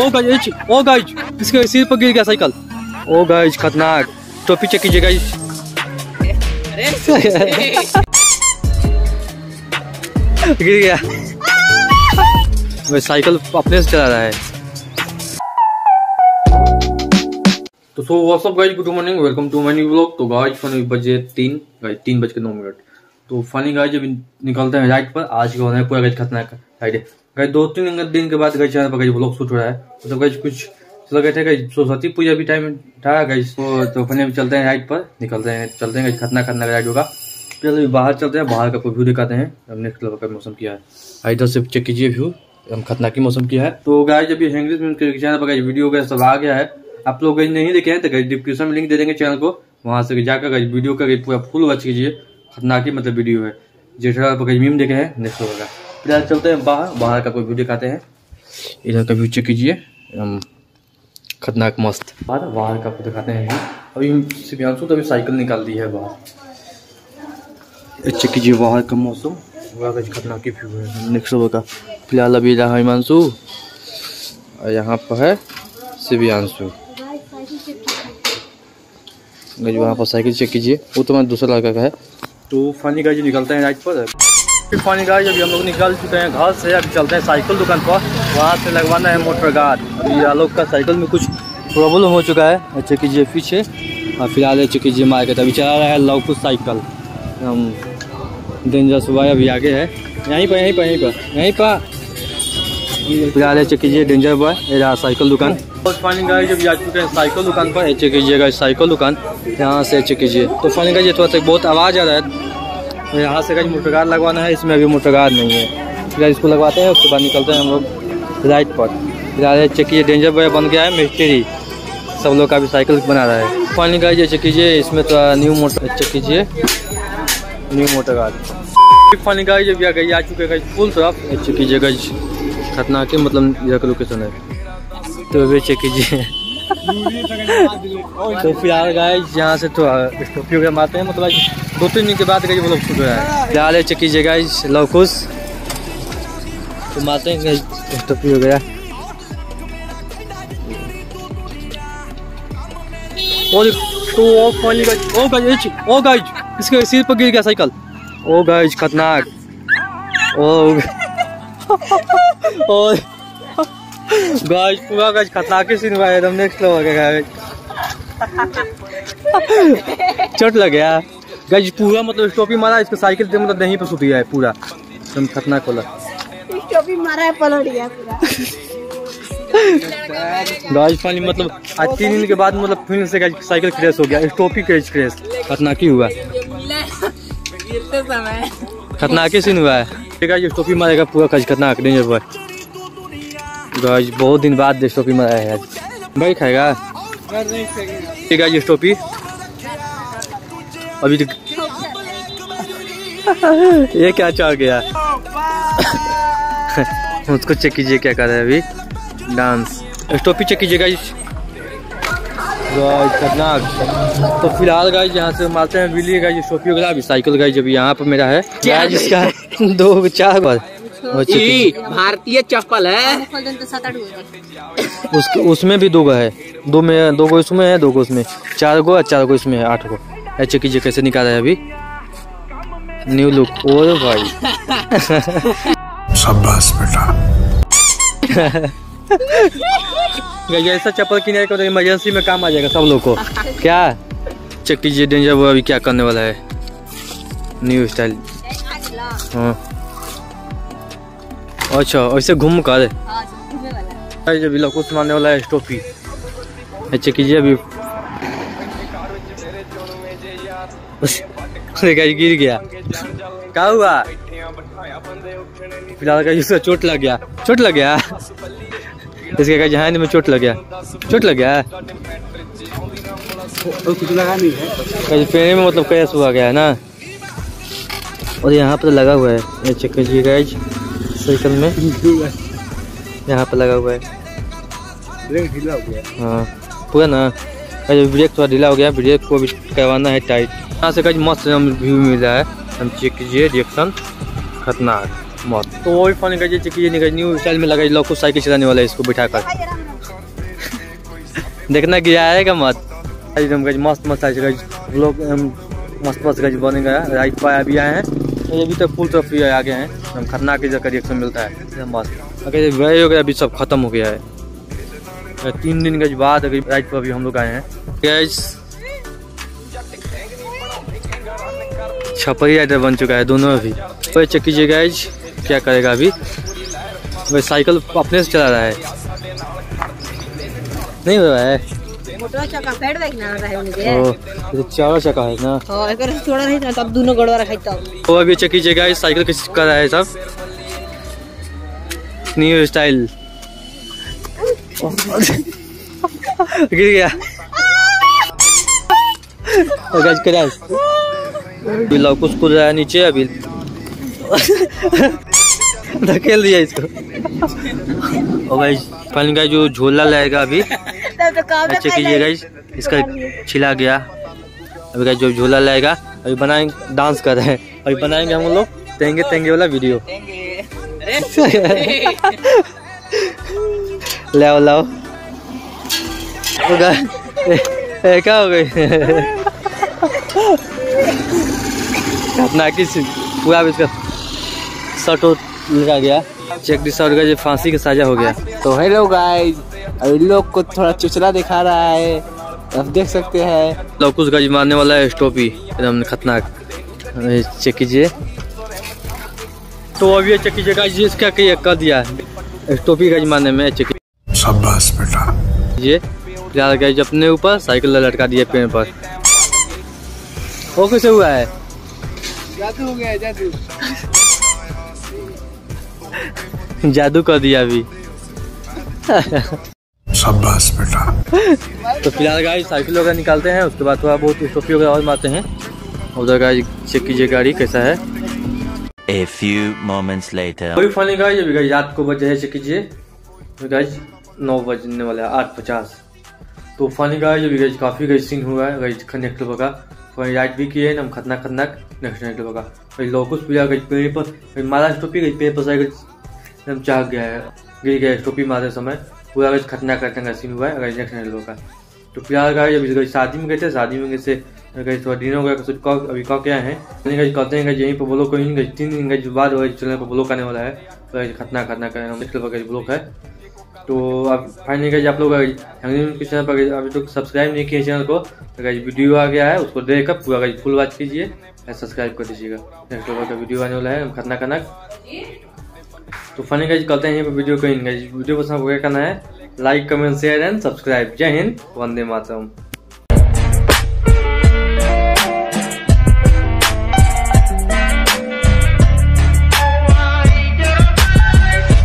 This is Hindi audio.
ओ गाइज़ ओ गाइज़ इसके सिर पर गिर गया साइकिल ओ गाइज़ खतरनाक टोपी चेक कीजिए गाइज़ गिर गया वह साइकिल अपने से चला रहा है तो so what's up guys good morning welcome to my new vlog तो गाइज़ फन बजे तीन गाइज़ तीन बज के नौ मिनट। तो फनी गाइज़ जब निकलते हैं राइट पर, आज का होना है पूरा गाइज़ खतरनाक राइट गाइज़ दो तीन दिन के बाद गाइज़ व्लॉग शूट हो रहा है। मतलब गाइज़ कुछ चलो गए थे गाइज़ सरस्वती पूजा भी टाइम था गाइज़ तो, तो फनी अभी चलते हैं राइट पर निकलते हैं चलते हैं गाइज़ खतरनाक खतरनाक राइड होगा। अभी बाहर चलते हैं बाहर का कोई व्यू दिखाते हैं अब नेक्स्ट लेवल का मौसम किया है। इधर से चेक कीजिए व्यू हम खतना की मौसम किया है। तो गाइज़ अभी इंग्लिश चैनल पर वीडियो का सब आ गया है। आप लोग गई नहीं देखे हैं तो गाइज़ डिस्क्रिप्शन में लिंक दे देंगे चैनल को वहाँ से जाकर गाइज़ वीडियो का पूरा फुल वॉच कीजिए। खतना की मतलब वीडियो है। जेठा पर गाइज़ मीम देखे हैं नेक्स्ट होगा। फ़िलहाल चलते हैं बाहर बाहर का कोई व्यू दिखाते हैं। इधर का व्यू चेक कीजिए खतरनाक मस्त बाहर बाहर का आपको दिखाते हैं। अभी तो अभी साइकिल निकाल दी है बाहर। चेक कीजिए बाहर का मौसम। खतरनाक व्यू है नेक्स्ट होगा फ़िलहाल अभी रहा हिमांशु। और यहाँ पर है शिव्यांशु वहाँ पर साइकिल चेक कीजिए, वो तो मैं दूसरा लड़का का है। तो फानी गाजी निकलते हैं राइट पर। फानी गाड़ी अभी हम लोग निकल चुके हैं घर से, अभी चलते हैं साइकिल दुकान पर। वहाँ से लगवाना है मोटर गार्ड अभी आलोक का साइकिल में कुछ प्रॉब्लम हो चुका है। चेक कीजिए पीछे, और फ़िलहाल चेक कीजिए मार्केट अभी चला रहा है लवकुश साइकिल। हम डेंजर सुबह अभी आगे है। यहीं पर यहीं पर यहीं पर यहीं पर। फ़िलहाल चेक कीजिए डेंजर बॉय ये रहा साइकिल दुकान। और फानी गाड़ी जब आ चुके हैं साइकिल दुकान पर। चेक कीजिएगा साइकिल दुकान, यहाँ से चेक कीजिए तो फानी गाड़ी थोड़ा सा बहुत आवाज़ आ रहा है। यहाँ से कहीं मोटरकार लगवाना है, इसमें अभी मोटरकार नहीं है। फिर इसको लगवाते हैं, उसके बाद निकलते हैं हम लोग राइट पर। फ़िलहाल चेक कीजिए, डेंजर बॉय बन गया है, मिस्ट्री। सब लोग का भी साइकिल बना रहा है। फानी गाड़ी चेक कीजिए, इसमें तो न्यू मोटर चेक कीजिए। न्यू मोटर कार फानी गाड़ी जब गई, आ चुके हैं फुल तरफ़ चेक कीजिएगा खतरनाक है मतलब का लोकेशन है। तो वे चेक कीजिए। तो फ़िलहाल गाय यहाँ से तो स्टॉपी वगैरह मारते हैं मतलब दो तीन दिन के बाद गई वो लोग छूट रहा है फ़िलहाल चेक कीजिए गाइज़ लवकुश। तो मारते हैं स्टॉपी वगैरह। और तो ओ फाइनली गाइज़ ओ गाइज़ ओ गाइज़ इसके सिर पर गिर गया साइकिल। ओ गाइज़ खतरनाक। ओ और गाइस पूरा गाइस खतरनाक सीन हुआ है एकदम नेक्स्ट लेवल का गाइस चोट लग गया। गाइस पूरा मतलब स्टॉपी मारा इसका साइकिल दे मतलब नहीं पे सुट गया है पूरा। एकदम खतरनाक वाला। स्टॉपी मारा है पलट गया पूरा। गाइस पानी मतलब आज तीन दिन के बाद मतलब फिर से गाइस साइकिल क्रैश हो गया। स्टॉपी क्रैश क्रैश खतरनाक ही हुआ। खतरनाक सीन हुआ है। गाइस स्टॉपी मारेगा पूरा खतरनाक डेंजर बॉय गाइस बहुत दिन बाद स्टॉपी मारा है आज भाई खाएगा? ठीक है स्टॉपी अभी तो ये क्या चाह गया? उसको चेक कीजिए क्या कर रहा है अभी। डांस स्टोपी चेक कीजिए इस खतरनाक। तो फ़िलहाल गाइज़ यहाँ से मारते हैं बिल्ली गाइज़ स्टॉपी वगैरह अभी साइकिल गाइज़ अभी यहाँ पर मेरा है। गाइज़ इसका दो चार बार। भारतीय चप्पल है। उस उसमें भी दो गो है। दो में दो गो इसमें है दो गो उसमें। चार गो चार गो इसमें है आठ गो। ऐसे कीजिए कैसे निकाला है अभी? न्यू लुक ओ भाई। शाबाश बेटा। ऐसा चप्पल किने का तो इमरजेंसी में काम आ जाएगा सब लोग को। क्या? चेक कीजिए डेंजर वो अभी क्या करने वाला है? न्यू स्टाइल हाँ। अच्छा ऐसे घूम कर लकुश मारने वाला है स्टोपी चेक कीजिए अभी। गिर गया। क्या हुआ? फ़िलहाल का इसका चोट लग गया। चोट लग गया? इसके का जहाँ में चोट लग गया। चोट लग गया? कुछ लगा नहीं है पेड़ में मतलब कैस हुआ गया है ना? और यहाँ पर लगा हुआ है। ये चेक कीजिए गाइज़ साइकिल में। यहाँ पर लगा हुआ है। ब्रेक ढीला हो गया। हाँ। पूरा ना अरे ब्रेक थोड़ा ढीला हो गया ब्रेक को भी करवाना है टाइट यहाँ से कहीं मस्त व्यू मिल रहा है। हम चेक कीजिए रिएक्शन खतरनाक मौत तो वो भी फनी का चेक कीजिए निकल न्यू स्टाइल में लगा लोग साइकिल चलाने वाला है इसको बिठा कर देखना गिरा आएगा मत। एकदम मस्त मस्त है लोग मस्त मस्त गज बनेगा राइट पर अभी आए हैं। ये अभी तक फुल तरफ़ आ गए हैं। एकदम खतरनाक जगह रिएक्शन मिलता है। अगर वही हो गया, अभी सब खत्म हो गया है। तीन दिन के बाद अगर राइट पर अभी हम लोग आए हैं। गैस छपरी राइडर बन चुका है दोनों अभी। तो चेक कीजिए गैज क्या करेगा अभी। वह साइकिल अपने से चला रहा है। नहीं हो रहा है। है तो चार चक्का है ना। हाँ थोड़ा नहीं तब दोनों गड़वा रखा तो अभी चेक कीजिए गैज साइकिल किस रहा है सब? न्यू स्टाइल गिर गया। गैज क्रैश अभी लौकुस कूद रहा है नीचे अभी। धकेल दिया इसको। और भाई फल का जो झोला लगेगा अभी तो अच्छे कीजिए गाइस इसका छिला गया। अभी गाइस जो झोला लाएगा अभी बनाएँगे डांस कर रहे हैं। अभी बनाएँगे हम लोग तेंगे तेंगे वाला वीडियो लाओ लाओ। ए, क्या हो गई? अपना किस पूरा इसका शर्ट लगा गया। चेक दिस आउट का जो फांसी का साजा हो गया। तो हेलो गाइस अभी लोग को थोड़ा चुचला दिखा रहा है। आप देख सकते हैं। लौकुस गज मारने वाला है स्टोपी एकदम खतरनाक चेक कीजिए। तो अभी ये चेक कीजिए गाइस इसका क्या कर दिया है? स्टोपी गज मारने में चेक शाबाश बेटा। कीजिए फ़िलहाल गज अपने ऊपर साइकिल लटका दिया पेड़ पर। वो कैसे हुआ है? जादू हो गया जादू। जादू कर दिया अभी। शाबाश बेटा। तो फ़िलहाल गाइस साइकिल वगैरह निकालते हैं उसके बाद थोड़ा बहुत स्टोपी वगैरह और मारते हैं। उधर गाइस चेक कीजिए गाड़ी कैसा है। A few moments later. कोई फनी गाइस अभी गाइस रात को बजे है चेक कीजिए। गाइस नौ बजने वाला है आठ पचास। तो फनी गाइस अभी गाइस काफ़ी गाइस सीन हुआ है गाइस लेवल का वही राइड भी किए हम खतरनाक खतरनाक नेक्स्ट लेवल का भाई लोकुस पिया गई पेड़ पर भाई मारा स्टोपी गई पेड़ पर साइकिल एकदम चाक गया है, गिर गया स्टोपी मारते समय, पूरा खतना खतरनाक खतरनाक सीन हुआ है गाइस नेक्स्ट लेवल का। तो प्यार गाइस अभी गाइस शादी में गए थे, शादी में गए से गाइस थोड़ा डिनर वगैरह कुछ कॉक अभी कॉक क्या है कहते हैं यहीं पर ब्लॉक कहीं गाइस तीन दिन गाइस बाद चैनल पर ब्लॉक आने वाला है तो गाइस खतरनाक खतरनाक नेक्स्ट लेवल का ब्लॉक है। तो अब फाइनली गाइस आप लोग के चैनल पर अभी तक सब्सक्राइब नहीं किए चैनल को तो गाइस वीडियो आ गया है, उसको देखकर पूरा गाइस फुल वॉच कीजिए सब्सक्राइब कर दीजिएगा। नेक्स्ट लेवल का वीडियो आने वाला है, खतना खतरनाक तो फनी गाइज़ करते हैं वीडियो को कहीं गाइस वीडियो पसंद करना है like comment share and subscribe जय हिंद, वंदे मातरम।